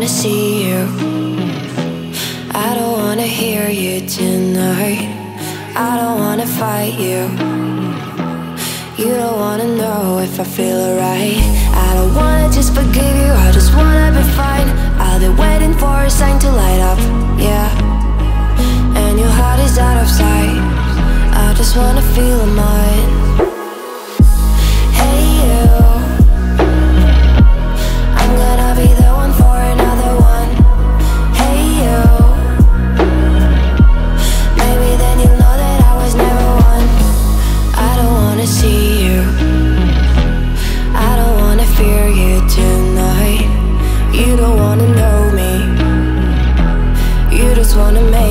wanna see you. I don't wanna hear you tonight. I don't wanna fight you. You don't wanna know if I feel alright. I don't wanna just forgive you, I just wanna be fine.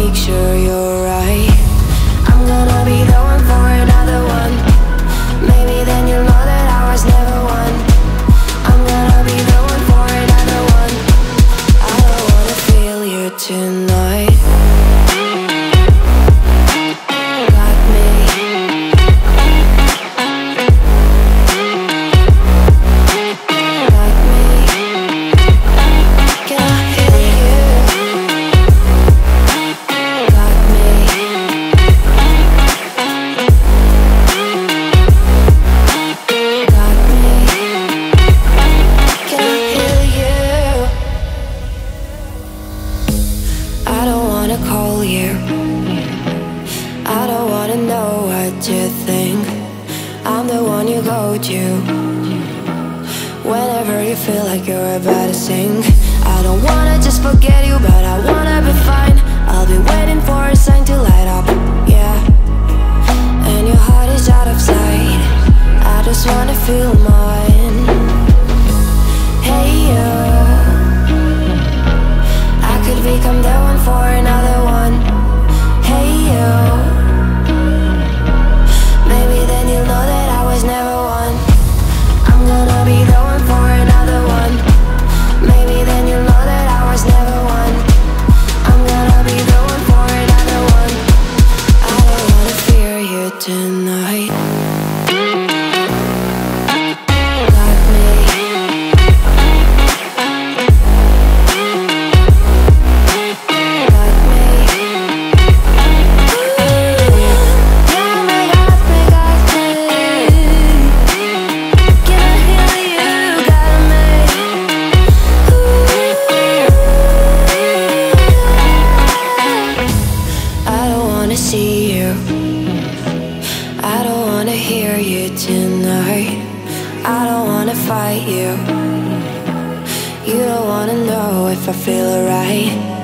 make sure you're call you. I don't wanna know what you think. I'm the one you go to. Whenever you feel like you're about to sink, I don't wanna just forget you, but I wanna be fine. I don't wanna fight you. You don't wanna know if I feel alright.